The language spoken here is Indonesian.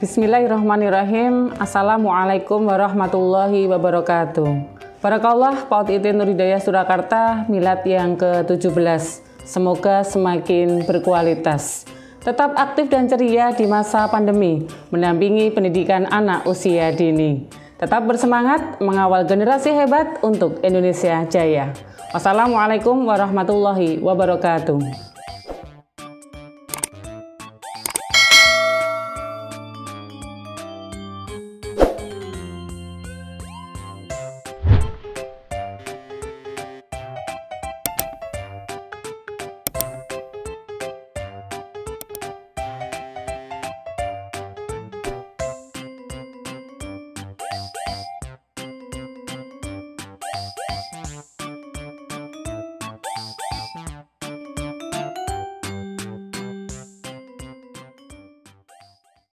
Bismillahirrahmanirrahim. Assalamualaikum warahmatullahi wabarakatuh. Barakallah Paut Itin Nuridaya Surakarta, milad yang ke-17. Semoga semakin berkualitas. Tetap aktif dan ceria di masa pandemi, mendampingi pendidikan anak usia dini. Tetap bersemangat mengawal generasi hebat untuk Indonesia Jaya. Wassalamualaikum warahmatullahi wabarakatuh.